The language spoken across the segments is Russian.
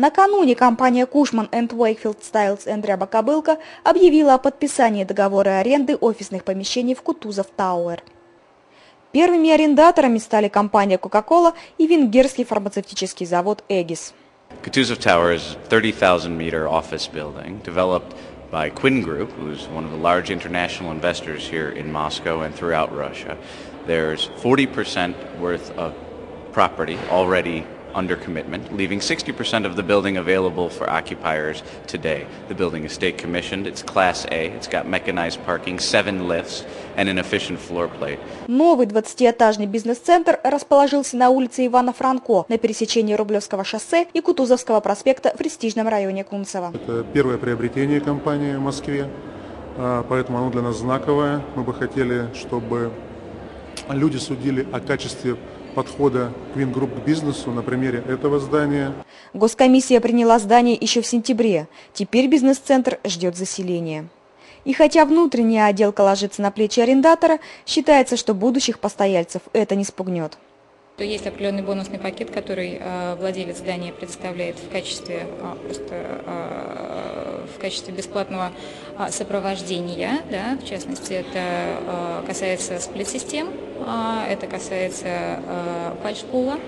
Накануне компания Кушман Wakefield Styles Ряба Кобылка объявила о подписании договора аренды офисных помещений в Кутузов Тауэр. Первыми арендаторами стали компания Coca-Cola и венгерский фармацевтический завод Эгис. Kutuzov Tower is a 30,000 meter office building developed by Quinn Group, who's one of the large international investors here in Moscow and throughout Russia. There's 40% worth of property already under commitment, leaving 60% of the building available for occupiers today. The building is state commissioned, it's Class A, it's got mechanized parking, seven lifts, and an efficient floor plate. Новый 20-этажный бизнес-центр расположился на улице Ивана Франко на пересечении Рублевского шоссе и Кутузовского проспекта в престижном районе Кунцево. Это первое приобретение компании в Москве, поэтому оно для нас знаковое. Мы бы хотели, чтобы люди судили о качестве подхода Queen Group к бизнесу на примере этого здания. Госкомиссия приняла здание еще в сентябре. Теперь бизнес-центр ждет заселения. И хотя внутренняя отделка ложится на плечи арендатора, считается, что будущих постояльцев это не спугнет. Есть определенный бонусный пакет, который э, владелец здания предоставляет в качестве э, просто э, в качестве бесплатного э, сопровождения, да, в частности, это э, касается сплит-систем, э, это касается фальшпола,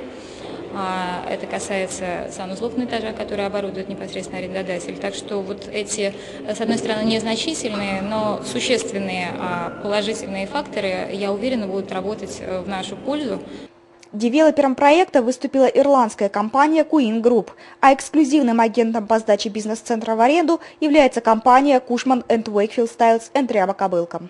это касается санузлов на этажах, которые оборудуют непосредственно арендодатель. Так что вот эти, с одной стороны, незначительные, но существенные положительные факторы, я уверена, будут работать в нашу пользу. Девелопером проекта выступила ирландская компания Quinn Group, а эксклюзивным агентом по сдаче бизнес-центра в аренду является компания Cushman Wakefield Styles Ряба Кобылка.